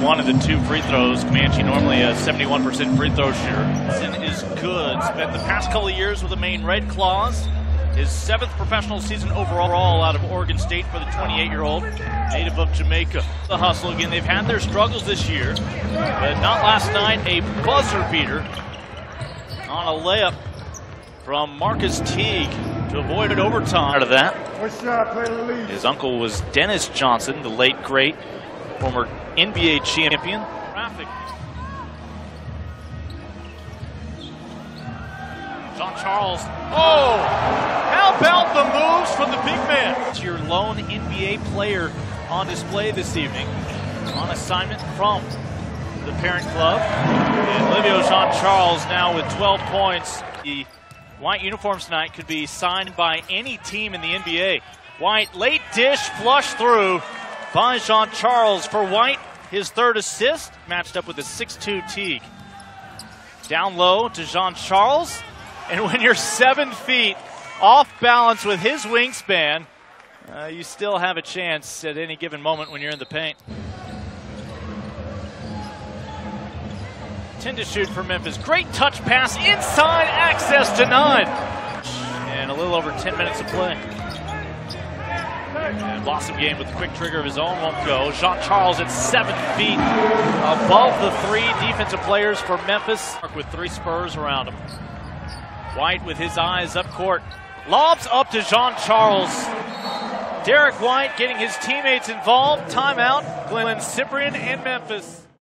One of the two free throws. Comanche normally a 71% free throw shooter. Sin is good. Spent the past couple of years with the Maine Red Claws. His seventh professional season overall out of Oregon State for the 28-year-old native of Jamaica. The hustle again. They've had their struggles this year, but not last night. A buzzer beater on a layup from Marquis Teague to avoid an overtime. Out of that, his uncle was Dennis Johnson, the late great former NBA champion. Traffic. Jean Charles. Oh! How about the moves from the big man? It's your lone NBA player on display this evening on assignment from the parent club. And Livio Jean Charles now with 12 points. The white uniforms tonight could be signed by any team in the NBA. White late dish flush through by Jean Charles for White. His third assist matched up with a 6-2 Teague. Down low to Jean Charles. And when you're seven feet off balance with his wingspan, uh, you still have a chance at any given moment when you're in the paint. 10 to shoot for Memphis. Great touch pass inside, access to nine. And a little over 10 minutes of play. And Blossomgame with a quick trigger of his own won't go. Jean Charles at seven feet above the three defensive players for Memphis with three Spurs around him. White with his eyes up court. Lobs up to Jean Charles. Derrick White getting his teammates involved. Timeout. Glynn Cyprien and Memphis.